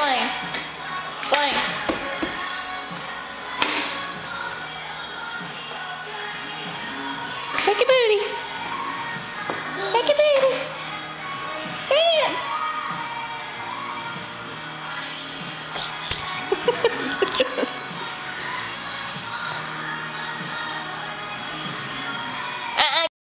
blank, blank. Shake your booty.